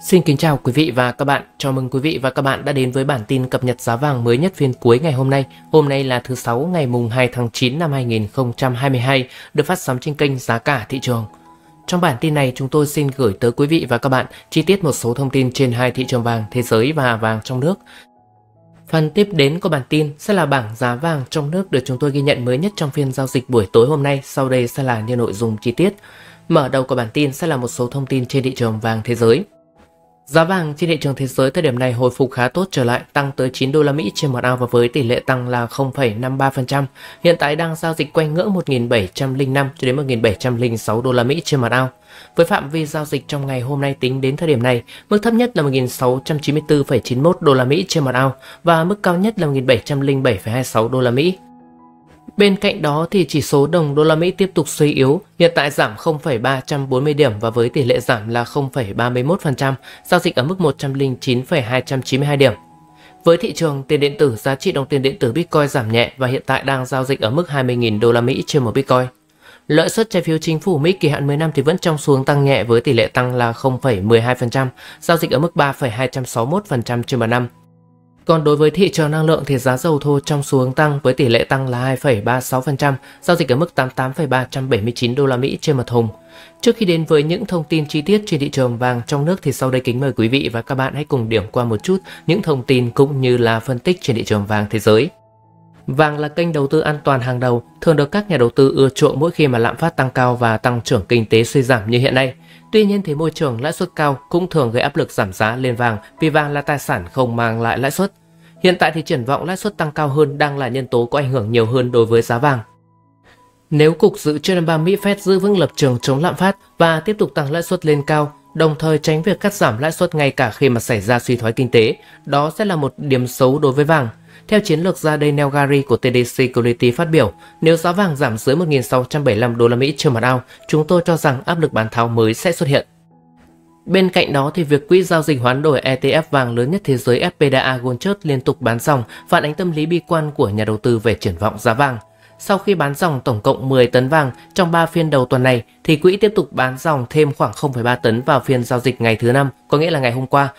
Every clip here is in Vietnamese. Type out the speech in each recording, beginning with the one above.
Xin kính chào quý vị và các bạn. Chào mừng quý vị và các bạn đã đến với bản tin cập nhật giá vàng mới nhất phiên cuối ngày hôm nay. Hôm nay là thứ sáu ngày mùng 2 tháng 9 năm 2022, được phát sóng trên kênh Giá cả thị trường. Trong bản tin này, chúng tôi xin gửi tới quý vị và các bạn chi tiết một số thông tin trên hai thị trường vàng thế giới và vàng trong nước. Phần tiếp đến của bản tin sẽ là bảng giá vàng trong nước được chúng tôi ghi nhận mới nhất trong phiên giao dịch buổi tối hôm nay. Sau đây sẽ là những nội dung chi tiết. Mở đầu của bản tin sẽ là một số thông tin trên thị trường vàng thế giới. Giá vàng trên thị trường thế giới thời điểm này hồi phục khá tốt trở lại, tăng tới 9 đô la Mỹ trên một ao và với tỷ lệ tăng là 0,53%. Hiện tại đang giao dịch quanh ngưỡng 1.705 cho đến 1.706 đô la Mỹ trên một ao. Với phạm vi giao dịch trong ngày hôm nay tính đến thời điểm này, mức thấp nhất là 1.694,91 đô la Mỹ trên một ao và mức cao nhất là 1.707,26 đô la Mỹ. Bên cạnh đó thì chỉ số đồng đô la Mỹ tiếp tục suy yếu, hiện tại giảm 0,340 điểm và với tỷ lệ giảm là 0,31%, giao dịch ở mức 109,292 điểm. Với thị trường tiền điện tử, giá trị đồng tiền điện tử Bitcoin giảm nhẹ và hiện tại đang giao dịch ở mức 20.000 đô la Mỹ trên một Bitcoin. Lợi suất trái phiếu chính phủ Mỹ kỳ hạn 10 năm thì vẫn trong xuống tăng nhẹ với tỷ lệ tăng là 0,12%, giao dịch ở mức 3,261% trên một năm. Còn đối với thị trường năng lượng thì giá dầu thô trong xu hướng tăng với tỷ lệ tăng là 2,36%, giao dịch ở mức 88,379 đô la Mỹ trên một thùng. Trước khi đến với những thông tin chi tiết trên thị trường vàng trong nước thì sau đây kính mời quý vị và các bạn hãy cùng điểm qua một chút những thông tin cũng như là phân tích trên thị trường vàng thế giới. Vàng là kênh đầu tư an toàn hàng đầu, thường được các nhà đầu tư ưa chuộng mỗi khi mà lạm phát tăng cao và tăng trưởng kinh tế suy giảm như hiện nay. Tuy nhiên thì môi trường lãi suất cao cũng thường gây áp lực giảm giá lên vàng vì vàng là tài sản không mang lại lãi suất. Hiện tại thì triển vọng lãi suất tăng cao hơn đang là nhân tố có ảnh hưởng nhiều hơn đối với giá vàng. Nếu cục dự trữ liên bang Mỹ Fed giữ vững lập trường chống lạm phát và tiếp tục tăng lãi suất lên cao, đồng thời tránh việc cắt giảm lãi suất ngay cả khi mà xảy ra suy thoái kinh tế, đó sẽ là một điểm xấu đối với vàng. Theo chiến lược gia Daniel Gary của TD Security phát biểu, nếu giá vàng giảm dưới 1.675 đô la Mỹ trên một ao, chúng tôi cho rằng áp lực bán tháo mới sẽ xuất hiện. Bên cạnh đó thì việc quỹ giao dịch hoán đổi ETF vàng lớn nhất thế giới SPDA Gold liên tục bán dòng phản ánh tâm lý bi quan của nhà đầu tư về triển vọng giá vàng. Sau khi bán dòng tổng cộng 10 tấn vàng trong 3 phiên đầu tuần này thì quỹ tiếp tục bán dòng thêm khoảng 0,3 tấn vào phiên giao dịch ngày thứ năm, có nghĩa là ngày hôm qua.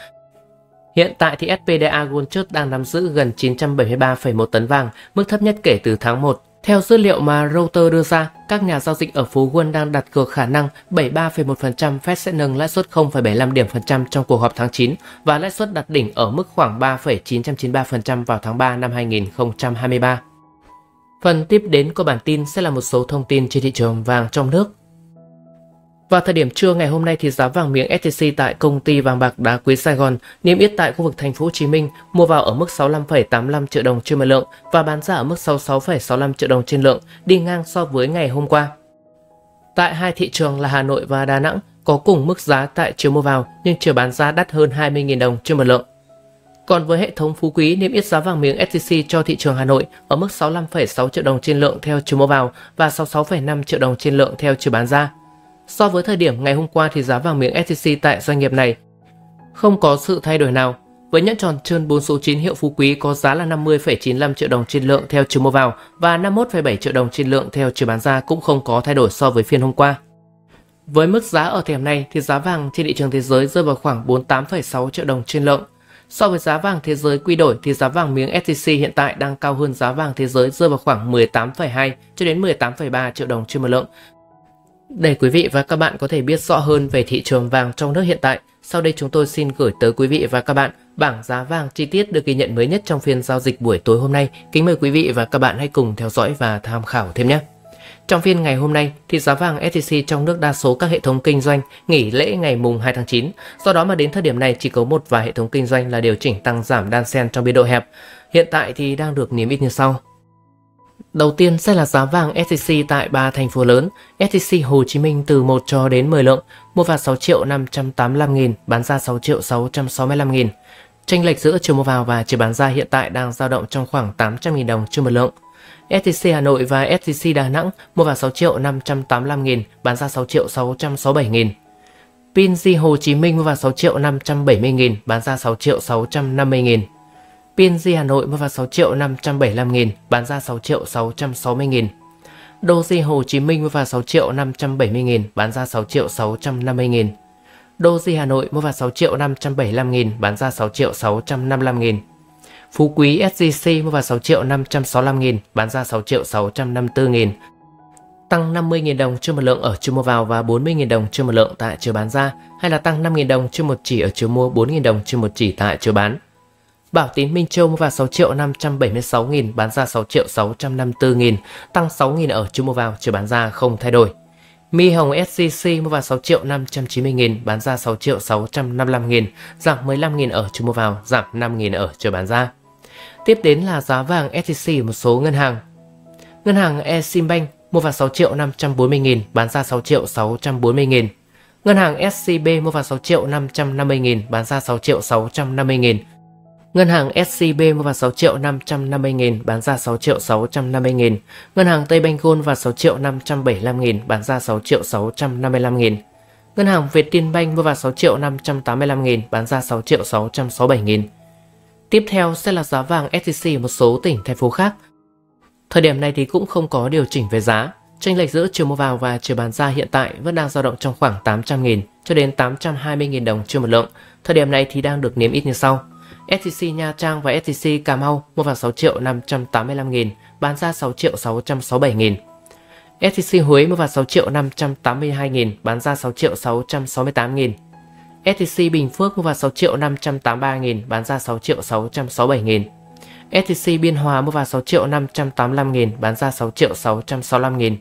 Hiện tại thì SPDA Gold đang nắm giữ gần 973,1 tấn vàng, mức thấp nhất kể từ tháng 1 theo dữ liệu mà Reuters đưa ra, các nhà giao dịch ở Phú Quân đang đặt cược khả năng 73,1% Fed sẽ nâng lãi suất 0,75 điểm phần trăm trong cuộc họp tháng 9 và lãi suất đặt đỉnh ở mức khoảng 3,993% vào tháng 3 năm 2023. Phần tiếp đến của bản tin sẽ là một số thông tin trên thị trường vàng trong nước. Vào thời điểm trưa ngày hôm nay thì giá vàng miếng SJC tại công ty vàng bạc đá quý Sài Gòn niêm yết tại khu vực thành phố Hồ Chí Minh mua vào ở mức 65,85 triệu đồng trên một lượng và bán ra ở mức 66,65 triệu đồng trên lượng, đi ngang so với ngày hôm qua. Tại hai thị trường là Hà Nội và Đà Nẵng có cùng mức giá tại chiều mua vào nhưng chiều bán ra đắt hơn 20.000 đồng trên một lượng. Còn với hệ thống phú quý niêm yết giá vàng miếng SJC cho thị trường Hà Nội ở mức 65,6 triệu đồng trên lượng theo chiều mua vào và 66,5 triệu đồng trên lượng theo chiều bán ra. So với thời điểm ngày hôm qua thì giá vàng miếng SJC tại doanh nghiệp này không có sự thay đổi nào. Với nhẫn tròn trơn 4 số 9 hiệu phú quý có giá là 50,95 triệu đồng trên lượng theo chiều mua vào và 51,7 triệu đồng trên lượng theo chiều bán ra cũng không có thay đổi so với phiên hôm qua. Với mức giá ở thời điểm này thì giá vàng trên thị trường thế giới rơi vào khoảng 48,6 triệu đồng trên lượng. So với giá vàng thế giới quy đổi thì giá vàng miếng SJC hiện tại đang cao hơn giá vàng thế giới rơi vào khoảng 18,2 cho đến 18,3 triệu đồng trên một lượng để quý vị và các bạn có thể biết rõ hơn về thị trường vàng trong nước hiện tại, sau đây chúng tôi xin gửi tới quý vị và các bạn bảng giá vàng chi tiết được ghi nhận mới nhất trong phiên giao dịch buổi tối hôm nay. Kính mời quý vị và các bạn hãy cùng theo dõi và tham khảo thêm nhé. Trong phiên ngày hôm nay thì giá vàng SJC trong nước đa số các hệ thống kinh doanh nghỉ lễ ngày mùng 2 tháng 9. Do đó mà đến thời điểm này chỉ có một vài hệ thống kinh doanh là điều chỉnh tăng giảm đan xen trong biên độ hẹp. Hiện tại thì đang được niêm yết như sau. Đầu tiên sẽ là giá vàng SJC tại ba thành phố lớn, SJC Hồ Chí Minh từ 1 cho đến 10 lượng, mua vào 6 triệu 585 nghìn, bán ra 6 triệu 665 nghìn. Tranh lệch giữa chiều mua vào và chiều bán ra hiện tại đang dao động trong khoảng 800 nghìn đồng trên một lượng. STC Hà Nội và STC Đà Nẵng mua vào 6 triệu 585 nghìn, bán ra 6 triệu 667 nghìn. Pin PNG Hồ Chí Minh mua vào 6 triệu 570 nghìn, bán ra 6 triệu 650 nghìn. Pin PNG Hà Nội mua vào 6 triệu 575 nghìn, bán ra 6 triệu 660 nghìn. Doji Hồ Chí Minh mua vào 6 triệu 570 nghìn, bán ra 6 triệu 650 nghìn. Doji Hà Nội mua vào 6 triệu 575 nghìn, bán ra 6 triệu 655 nghìn. Phú Quý SGC mua vào 6 triệu 565 nghìn, bán ra 6 triệu 654 nghìn. Tăng 50.000 đồng trên một lượng ở chiều mua vào và 40.000 đồng trên một lượng tại chiều bán ra hay là tăng 5.000 đồng trên một chỉ ở chiều mua 4.000 đồng trên một chỉ tại chiều bán. Bảo Tín Minh Châu mua vào 6 triệu 576 nghìn, bán ra 6 triệu 654 nghìn, tăng 6 nghìn ở chiều mua vào, chiều bán ra không thay đổi. Mi Hồng SCC mua vào 6 triệu 590 nghìn, bán ra 6 triệu 655 nghìn, giảm 15 nghìn ở chiều mua vào, giảm 5 nghìn ở chiều bán ra. Tiếp đến là giá vàng SJC một số ngân hàng. Ngân hàng Eximbank mua vào 6 triệu 540 nghìn, bán ra 6 triệu 640 nghìn. Ngân hàng SCB mua vào 6 triệu 550 nghìn, bán ra 6 triệu 650 nghìn. Ngân hàng SCB mua vào 6 triệu 550 nghìn, bán ra 6 triệu 650 nghìn. Ngân hàng Tây Banh Gold vào 6 triệu 575 nghìn, bán ra 6 triệu 655 nghìn. Ngân hàng Việt Tiên Banh mua vào 6 triệu 585 nghìn, bán ra 6 triệu 667 nghìn. Tiếp theo sẽ là giá vàng SJC một số tỉnh thành phố khác. Thời điểm này thì cũng không có điều chỉnh về giá. Chênh lệch giữa chiều mua vào và chiều bán ra hiện tại vẫn đang dao động trong khoảng 800.000 cho đến 820.000 đồng trên một lượng. Thời điểm này thì đang được niêm yết như sau. SJC Nha Trang và SJC Cà Mau mua vào 6 triệu 585 nghìn, bán ra 6 triệu 667 nghìn. SJC Huế mua vào 6 triệu 582 nghìn, bán ra 6 triệu 668 nghìn. STC Bình Phước mua vào 6 triệu 583 nghìn, bán ra 6 triệu 667 nghìn. STC Biên Hòa mua vào 6 triệu 585 nghìn, bán ra 6 triệu 665 nghìn.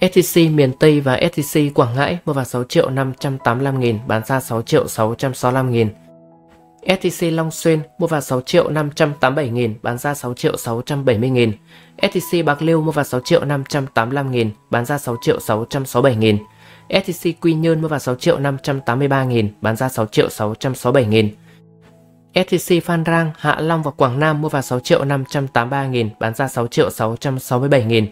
STC miền Tây và STC Quảng Ngãi mua vào 6 triệu 585 nghìn, bán ra 6 triệu 665 nghìn. STC Long Xuyên mua vào 6 triệu 587 nghìn, bán ra 6 triệu 670 nghìn. STC Bạc Liêu mua vào 6 triệu 585 nghìn, bán ra 6 triệu 667 nghìn. STC Quy Nhơn mua vào 6 triệu 583 nghìn, bán ra 6 triệu 667 nghìn. STC Phan Rang, Hạ Long và Quảng Nam mua vào 6 triệu 583 nghìn, bán ra 6 triệu 667 nghìn.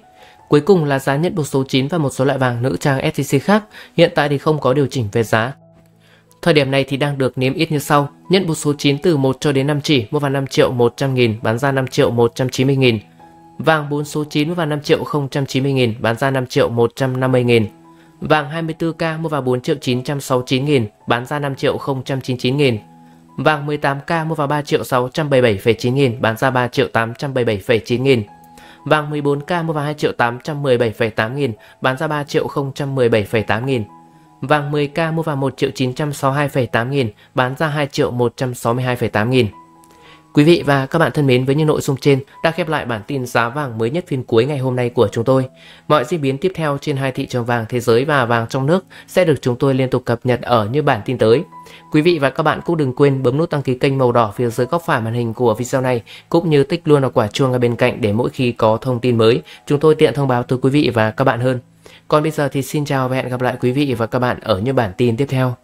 Cuối cùng là giá nhận buộc số 9 và một số loại vàng nữ trang STC khác, hiện tại thì không có điều chỉnh về giá. Thời điểm này thì đang được niêm yết như sau, nhận buộc số 9 từ 1 cho đến 5 chỉ, mua vào 5 triệu 100 nghìn, bán ra 5 triệu 190 nghìn. Vàng 4 số 9 mua vào 5 triệu 090 nghìn, bán ra 5 triệu 150 nghìn. Vàng 24K mua vào 4 triệu 969 nghìn, bán ra 5 triệu 099 nghìn. Vàng 18K mua vào 3 triệu 677,9 nghìn, bán ra 3 triệu 877,9 nghìn. Vàng 14K mua vào 2 triệu 817,8 nghìn, bán ra 3 triệu 017,8 nghìn. Vàng 10K mua vào 1 triệu 962,8 nghìn, bán ra 2 triệu 162,8 nghìn. Quý vị và các bạn thân mến, với những nội dung trên đã khép lại bản tin giá vàng mới nhất phiên cuối ngày hôm nay của chúng tôi. Mọi diễn biến tiếp theo trên hai thị trường vàng thế giới và vàng trong nước sẽ được chúng tôi liên tục cập nhật ở như bản tin tới. Quý vị và các bạn cũng đừng quên bấm nút đăng ký kênh màu đỏ phía dưới góc phải màn hình của video này cũng như tích luôn vào quả chuông ở bên cạnh để mỗi khi có thông tin mới, chúng tôi tiện thông báo tới quý vị và các bạn hơn. Còn bây giờ thì xin chào và hẹn gặp lại quý vị và các bạn ở những bản tin tiếp theo.